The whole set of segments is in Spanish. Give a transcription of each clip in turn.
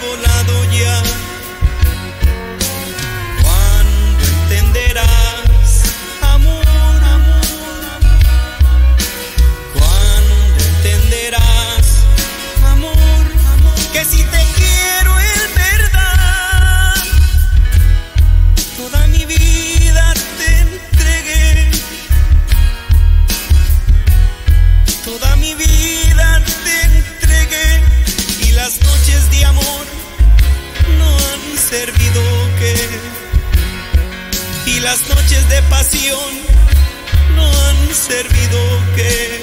volado ya. y las noches de pasión no han servido que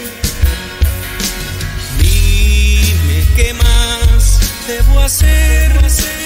dime qué más debo hacer. Debo hacer?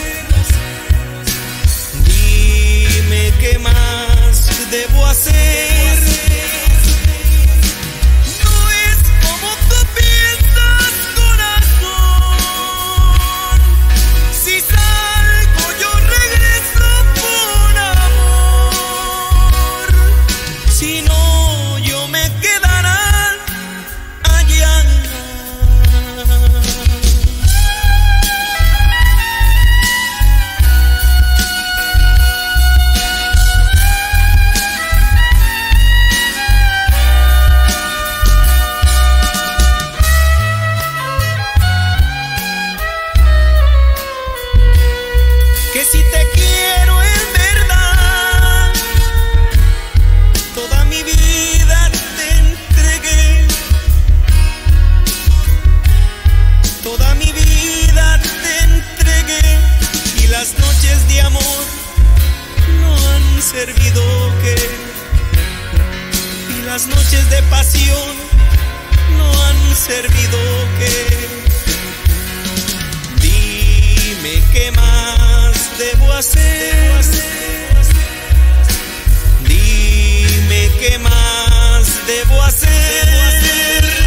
servido que y las noches de pasión no han servido que. Dime qué más debo hacer. Dime qué más debo hacer.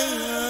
manhã.